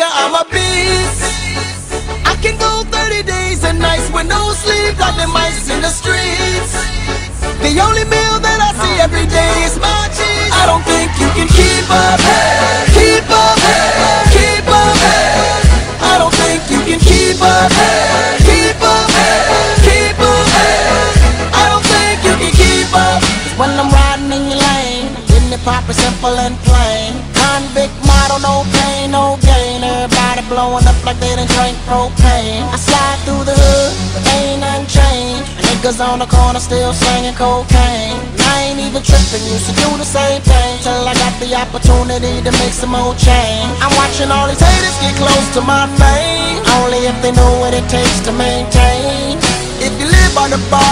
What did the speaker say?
nigga, I'm a beast. I can go 30 days and nights with no sleep, got the mice in the streets. The only meal that I see every day is my cheese. I don't think you can keep up, keep up, keep up. I don't think you can keep up, keep up, keep up. I don't think you can keep up. When I'm riding in your lane, in the proper, simple and plain. Convict model, no pain, no gain. Blowing up like they done drank propane. I slide through the hood, but ain't nothing changed. Niggas on the corner still slanging cocaine. I ain't even tripping, used to do the same thing till I got the opportunity to make some more change. I'm watching all these haters get close to my fame, only if they know what it takes to maintain. If you live by the bar